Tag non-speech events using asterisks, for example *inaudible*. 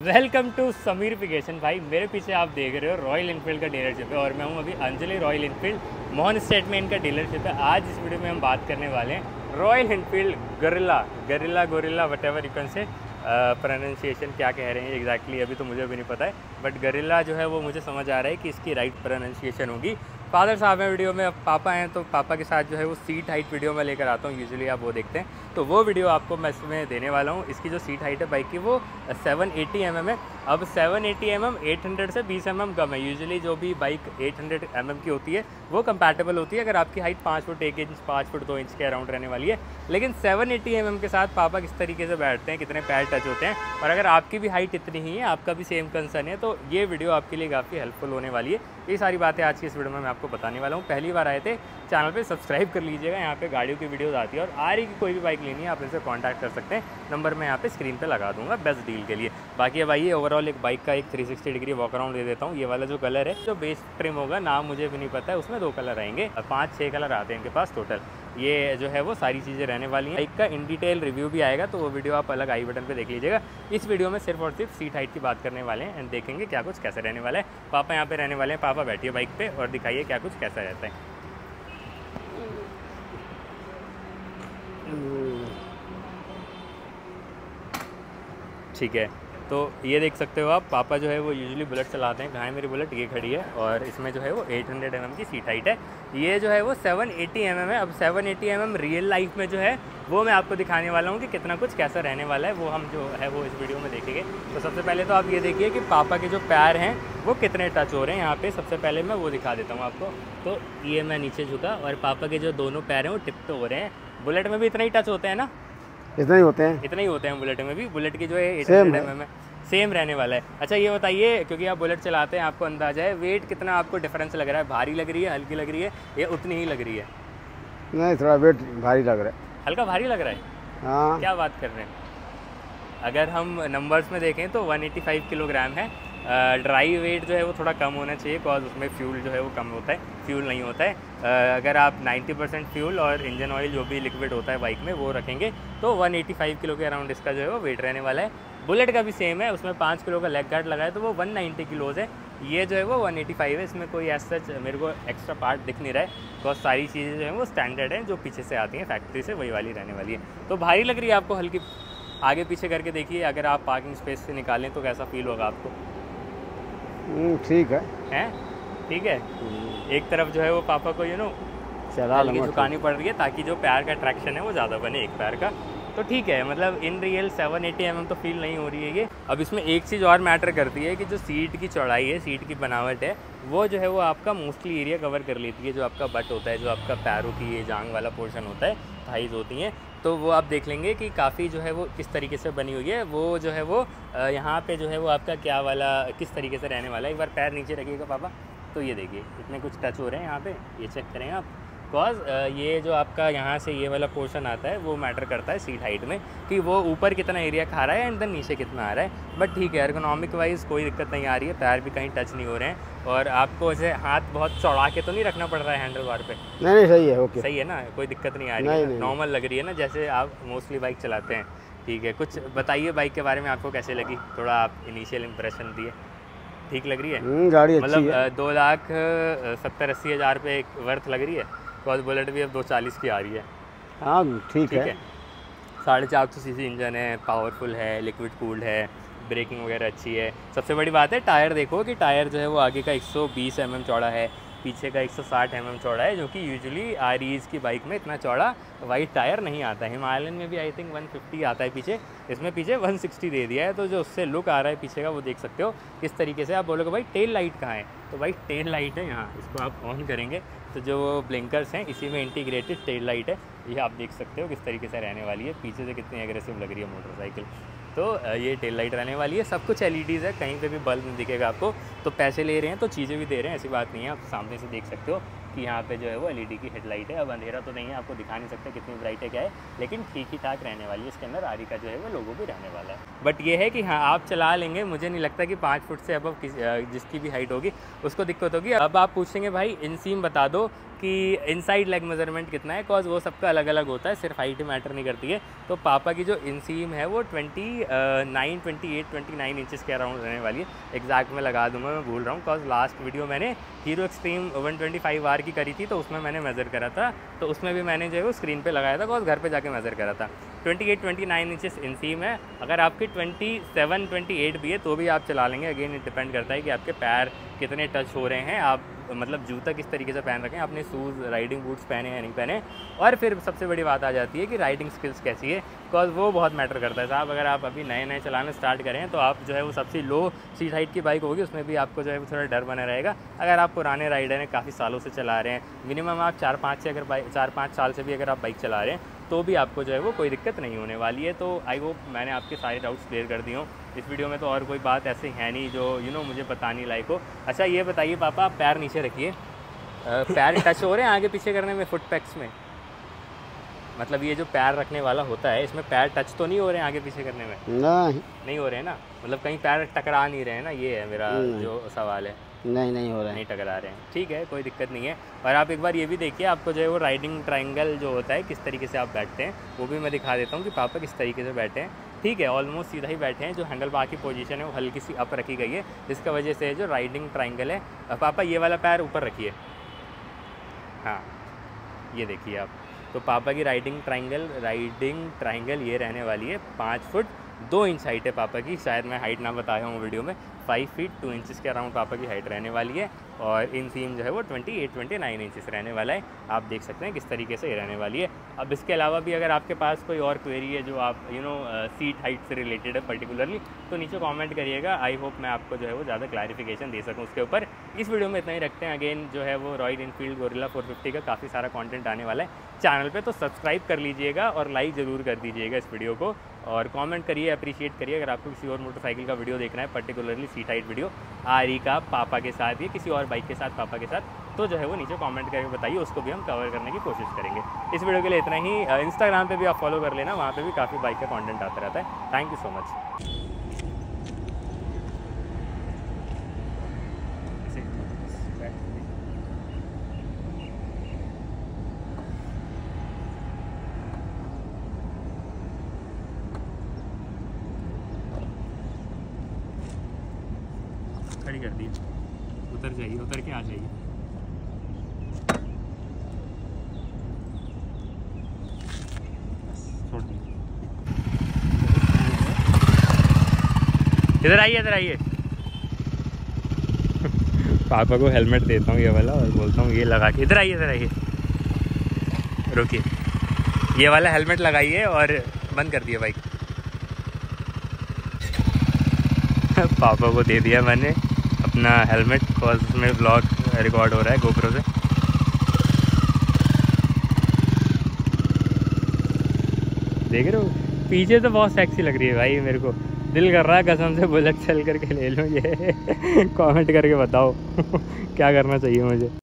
Welcome to समीरिफिकेशन भाई। मेरे पीछे आप देख रहे हो रॉयल इनफील्ड का डीलरशिप है और मैं हूँ अभी Anjali Royal Enfield Mohan state में इनका डीलरशिप है। आज इस वीडियो में हम बात करने वाले हैं Royal Enfield Guerrilla Guerrilla gorilla whatever you can say pronunciation क्या कह रहे हैं एग्जैक्टली exactly, अभी तो मुझे भी नहीं पता है। बट गरिल्ला जो है वो मुझे समझ आ रहा है कि इसकी राइट प्रोनाउंसिएशन होगी। फादर साहब हैं वीडियो में पापा हैं तो पापा के साथ जो है वो सीट हाइट वीडियो में लेकर आता हूँ। यूजुअली आप वो देखते हैं। तो वो वीडियो आपको मैं इसमें देने वाला हूँ। इसकी जो सीट हाइट है बाइक की वो 780 एटी mm है। अब 780 एटी mm 800 से 20 mm कम है। यूजुअली जो भी बाइक 800 mm की होती है, वो कंपैटिबल होती है। अगर आपकी हाइट पाँच फुट एक इंच पाँच फुट दो इंच के अराउंड रहने वाली है। लेकिन सेवन एटी mm के साथ पापा किस तरीके से बैठते हैं, कितने पैर टच होते हैं, और अगर आपकी भी हाइट इतनी ही है, आपका भी सेम कंसर्न है तो ये वीडियो आपके लिए काफ़ी हेल्पफुल होने वाली है। ये सारी बातें आज की इस वीडियो में मैं आपको बताने वाला हूँ। पहली बार आए थे चैनल पे सब्सक्राइब कर लीजिएगा, यहाँ पे गाड़ियों की वीडियोस आती है और आ रही की कोई भी बाइक लेनी है, आप इनसे कांटेक्ट कर सकते हैं। नंबर मैं यहाँ पे स्क्रीन पे लगा दूँगा बेस्ट डील के लिए। बाकी अब आइए ओवरऑल एक बाइक का एक 360 डिग्री वॉक अराउंड दे देता हूँ। ये वाला जो कलर है, जो बेस ट्रिम होगा, नाम मुझे भी नहीं पता है, उसमें दो कलर आएँगे। पाँच छः कलर आते हैं इनके पास टोटल ये जो है वो सारी चीज़ें रहने वाली हैं। बाइक का इन डिटेल रिव्यू भी आएगा तो वो वीडियो आप अलग आई बटन पे देख लीजिएगा। इस वीडियो में सिर्फ़ और सिर्फ़ सीट हाइट की बात करने वाले हैं एंड देखेंगे क्या कुछ कैसे रहने वाला है। पापा यहाँ पे रहने वाले हैं, पापा बैठिए बाइक पे और दिखाइए क्या कुछ कैसा रहता है। ठीक है। तो ये देख सकते हो आप, पापा जो है वो यूजुअली बुलेट चलाते हैं। कहाँ मेरी बुलेट ये खड़ी है और इसमें जो है वो 800 हंड्रेड mm की सीट हाइट है। ये जो है वो 780 एटी mm है। अब 780 एटी mm रियल लाइफ में जो है वो मैं आपको दिखाने वाला हूँ कि कितना कुछ कैसा रहने वाला है। वो हम जो है वो इस वीडियो में देखेंगे। तो सबसे पहले तो आप ये देखिए कि पापा के जो पैर हैं, वो कितने टच हो रहे हैं यहाँ पर सबसे पहले मैं वो दिखा देता हूँ आपको। तो ये मैं नीचे झुका और पापा के जो दोनों पैर हैं, वो टिप हो रहे हैं। बुलेट में भी इतना ही टच होते हैं ना? इतना ही होते हैं। इतना ही होते हैं बुलेट में भी। बुलेट की जो है एट हंड्रेड एम सेम रहने वाला है। अच्छा ये बताइए क्योंकि आप बुलेट चलाते हैं आपको अंदाज़ा है वेट कितना आपको डिफरेंस लग रहा है? भारी लग रही है हल्की लग रही है ये उतनी ही लग रही है? नहीं थोड़ा वेट भारी लग रहा है। हल्का भारी लग रहा है? हाँ। क्या बात कर रहे हैं। अगर हम नंबर्स में देखें तो 185 किलोग्राम है। ड्राई वेट जो है वो थोड़ा कम होना चाहिए बिकॉज़ उसमें फ्यूल जो है वो कम होता है फ्यूल नहीं होता है। अगर आप 90 परसेंट फ्यूल और इंजन ऑयल जो भी लिक्विड होता है बाइक में, वो रखेंगे तो 185 किलो के अराउंड इसका जो है वो वेट रहने वाला है। बुलेट का भी सेम है, उसमें पाँच किलो का लेग गार्ड लगा है तो वो वन किलोज़ है। ये जो है वो 185 है, इसमें कोई ऐसा मेरे को एक्स्ट्रा पार्ट दिख नहीं रहा है बिकॉज़ सारी चीज़ें जो है वो स्टैंडर्ड हैं, जो पीछे से आती हैं फैक्ट्री से वही वाली रहने वाली है। तो भारी लग रही है आपको, हल्की आगे पीछे करके देखिए, अगर आप पार्किंग स्पेस से निकालें तो कैसा फील होगा आपको? ठीक है। हैं? ठीक है। एक तरफ़ जो है वो पापा को यू नो चला झुकानी पड़ रही है ताकि जो प्यार का अट्रैक्शन है वो ज़्यादा बने एक प्यार का। तो ठीक है मतलब इन रियल 780 एटी mm तो फील नहीं हो रही है ये। अब इसमें एक चीज़ और मैटर करती है कि जो सीट की चौड़ाई है सीट की बनावट है, वो जो है वो आपका मोस्टली एरिया कवर कर लेती है, जो आपका बट होता है, जो आपका पैरों की ये जांग वाला पोर्शन होता है थाइज होती हैं। तो वो आप देख लेंगे कि काफ़ी जो है वो किस तरीके से बनी हुई है। वो जो है वो यहाँ पे जो है वो आपका क्या वाला, किस तरीके से रहने वाला है। एक बार पैर नीचे रखिएगा पापा। तो ये देखिए, इतने कुछ टच हो रहे हैं यहाँ पे। ये चेक करें आप। बिकॉज़ ये जो आपका यहाँ से ये वाला पोर्शन आता है वो मैटर करता है सीट हाइट में कि वो ऊपर कितना एरिया खा रहा है एंड देन नीचे कितना आ रहा है। बट ठीक है एर्गोनॉमिक वाइज कोई दिक्कत नहीं आ रही है पैर भी कहीं टच नहीं हो रहे हैं और आपको ऐसे हाथ बहुत चौड़ा के तो नहीं रखना पड़ रहा है हैंडल बार पे? नहीं नहीं सही है ओके सही है ना? कोई दिक्कत नहीं आ रही है। नॉर्मल लग रही है ना जैसे आप मोस्टली बाइक चलाते हैं। ठीक है कुछ बताइए बाइक के बारे में आपको कैसे लगी? थोड़ा आप इनिशियल इम्प्रेशन दिए। ठीक लग रही है? हम्म, गाड़ी मतलब दो लाख सत्तर अस्सी हज़ार रुपये वर्थ लग रही है? बिकॉज़ बुलेट भी अब दो चालीस की आ रही है। हाँ ठीक है। साढ़े चार सौ सी इंजन है पावरफुल है लिक्विड कूल्ड है ब्रेकिंग वगैरह अच्छी है। सबसे बड़ी बात है टायर देखो कि टायर जो है वो आगे का 120 एम mm चौड़ा है पीछे का 160 एम mm चौड़ा है जो कि यूजुअली आर की बाइक में इतना चौड़ा वाइट टायर नहीं आता है। हिमालयन में भी आई थिंक 150 आता है पीछे इसमें पीछे 160 दे दिया है। तो जो उससे लुक आ रहा है पीछे का वो देख सकते हो किस तरीके से। आप बोलोगे भाई टेल लाइट कहाँ है? तो भाई टेल लाइट है यहाँ इसको आप ऑन करेंगे। तो जो ब्लिंकर्स हैं, इसी में इंटीग्रेटेड टेल लाइट है। ये आप देख सकते हो किस तरीके से रहने वाली है। पीछे से कितनी एग्रेसिव लग रही है मोटरसाइकिल तो ये टेल लाइट रहने वाली है। सब कुछ एल है। कहीं पे भी बल्ब नहीं दिखेगा आपको। तो पैसे ले रहे हैं तो चीज़ें भी दे रहे हैं, ऐसी बात नहीं है। आप सामने से देख सकते हो। कि यहाँ पे जो है वो एलईडी की हेडलाइट है। अब अंधेरा तो नहीं है, आपको दिखा नहीं सकते कितनी ब्राइट है, क्या है, लेकिन ठीक ही ठाक रहने वाली है। इसके अंदर आरी का जो है वो लोगो भी रहने वाला है। बट ये है कि हाँ आप चला लेंगे, मुझे नहीं लगता कि पाँच फुट से अब जिसकी भी हाइट होगी, उसको दिक्कत होगी। अब आप पूछेंगे, भाई इनसीम बता दो आपकी इनसाइड लेग मेज़रमेंट कितना है? बिकॉज़ वो सबका अलग अलग होता है, सिर्फ़ हाइट मैटर नहीं करती है। तो पापा की जो इनसीम है, वो twenty nine twenty eight twenty nine inches के अराउंड रहने वाली है। एग्जैक्ट मैं लगा दूँगा मैं भूल रहा हूँ। बिकॉज़ लास्ट वीडियो मैंने Hero Xtreme one twenty five R की करी थी तो उसमें मैंने मेज़र करा था। तो उसमें भी मैंने जो है वो स्क्रीन पर लगाया था बिकॉज़ घर पर जाकर मेज़र करा था। Twenty eight twenty nine inches inseam है। अगर आपकी ट्वेंटी सेवन ट्वेंटी एट भी है तो भी आप चला लेंगे। अगेन इट डिपेंड करता है कि आपके पैर कितने टच हो रहे हैं। आप मतलब जूता किस तरीके से पहन रखें। आपने शूज़ राइडिंग बूट्स पहने या नहीं पहने। और फिर सबसे बड़ी बात आ जाती है कि राइडिंग स्किल्स कैसी है। बिकॉज़ वो बहुत मैटर करता है साहब। अगर आप अभी नए नए चलाना स्टार्ट करें तो आप जो है वो सबसे लो सीट हाइट की बाइक होगी। उसमें भी आपको जो है थोड़ा डर बना रहेगा। अगर आप पुराने राइडर हैं, काफ़ी सालों से चला रहे हैं। मिनिमम आप चार, पाँच से अगर बाइक चार, पाँच साल से भी अगर आप बाइक चला रहे हैं तो भी आपको जो है वो कोई दिक्कत नहीं होने वाली है। तो आई होप मैंने आपके सारे डाउट्स क्लियर कर दिए हूँ। इस वीडियो में तो और कोई बात ऐसी है नहीं जो यू you नो know, मुझे बतानी लाइक हो। अच्छा ये बताइए पापा आप पैर नीचे रखिए। पैर टच हो रहे हैं आगे पीछे करने में फुट पैक्स में? मतलब ये जो पैर रखने वाला होता है इसमें पैर टच तो नहीं हो रहे हैं आगे पीछे करने में? नहीं। नहीं हो रहे हैं ना? मतलब कहीं पैर टकरा नहीं रहे हैं ना? ये है मेरा जो सवाल है। नहीं नहीं हो रहा है। नहीं टकरा रहे हैं। ठीक है कोई दिक्कत नहीं है। और आप एक बार ये भी देखिए आपको जो है वो राइडिंग ट्राइंगल जो होता है किस तरीके से आप बैठते हैं वो भी मैं दिखा देता हूँ कि पापा किस तरीके से बैठे हैं। ठीक है ऑलमोस्ट सीधा ही बैठे हैं जो हैंडल बार की पोजीशन है वो हल्की सी अप रखी गई है। जिसका वजह से जो राइडिंग ट्राइंगल है पापा ये वाला पैर ऊपर रखिए। हाँ ये देखिए आप। तो पापा की राइडिंग ट्राइंगल राइडिंग ट्राइंगल ये रहने वाली है, पाँच फुट दो इंच हाइट है पापा की, शायद मैं हाइट ना बताया हूँ वीडियो में फाइव फीट टू इंचज़ के अराउंड पापा की हाइट रहने वाली है। और इन सीम जो है वो twenty eight twenty nine inches रहने वाला है। आप देख सकते हैं किस तरीके से ये रहने वाली है। अब इसके अलावा भी अगर आपके पास कोई और क्वेरी है जो आप यू नो सीट हाइट से रिलेटेड है पर्टिकुलरली तो नीचे कॉमेंट करिएगा। आई होप मैं आपको जो है वो ज़्यादा क्लैरिफिकेशन दे सकूँ उसके ऊपर। इस वीडियो में इतना ही रखते हैं। अगेन जो है वो रॉयल इनफील्ड गोरिल्ला फोर का काफ़ी सारा कॉन्टेंट आने वाला है। चैनल पर तो सब्सक्राइब कर लीजिएगा और लाइक ज़रूर कर दीजिएगा इस वीडियो को। और कमेंट करिए अप्रिशिएट करिए। अगर आपको किसी और मोटरसाइकिल का वीडियो देखना है पर्टिकुलरली सीट हाइट वीडियो आरी का पापा के साथ या किसी और बाइक के साथ, पापा के साथ तो जो है वो नीचे कमेंट करके बताइए, उसको भी हम कवर करने की कोशिश करेंगे। इस वीडियो के लिए इतना ही। इंस्टाग्राम पे भी आप फॉलो कर लेना, वहाँ पे भी काफ़ी बाइक का कंटेंट आता रहता है। थैंक यू सो मच खड़ी कर दी। उतर जाइए, उतर के आ जाइए। इधर आइए इधर आइए। पापा को हेलमेट देता हूँ ये वाला और बोलता हूँ ये लगा के, इधर आइए इधर आइए। रुकिए। ये वाला हेलमेट लगाइए और बंद कर दिया बाइक। पापा को दे दिया मैंने। अपना हेलमेट बिकॉज़ उसमें ब्लॉग रिकॉर्ड हो रहा है गोप्रो से। देख रहे हो? पीछे तो बहुत सेक्सी लग रही है भाई मेरे को। दिल कर रहा है कसम से बुलेट चल करके ले लो ये। *laughs* कमेंट करके बताओ। *laughs* क्या करना चाहिए मुझे?